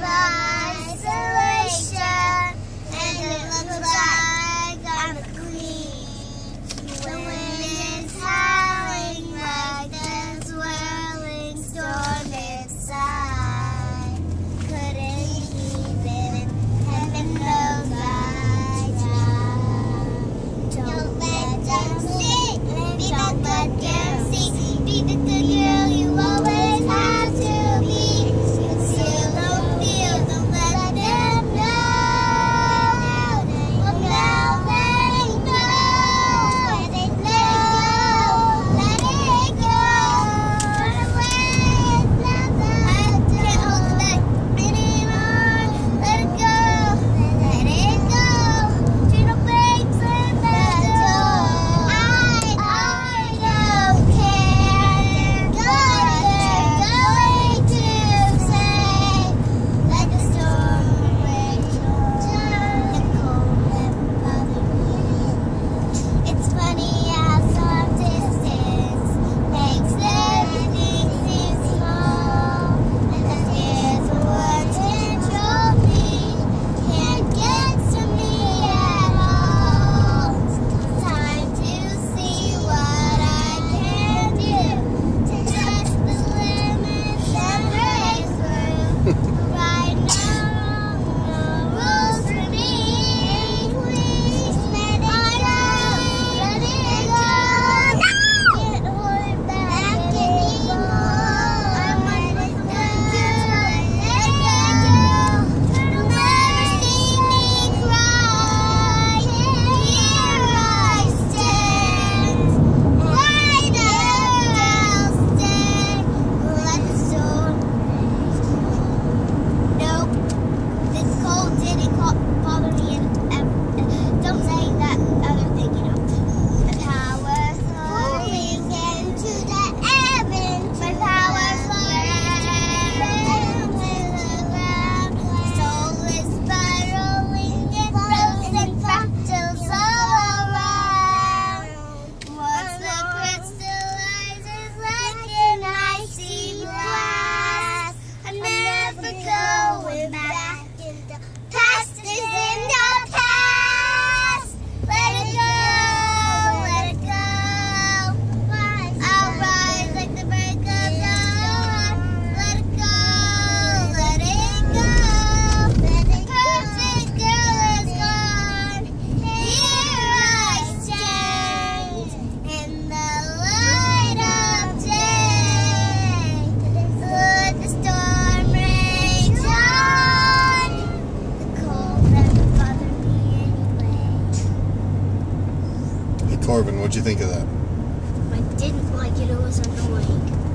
Mama. Corbin, what'd you think of that? I didn't like it. It was annoying.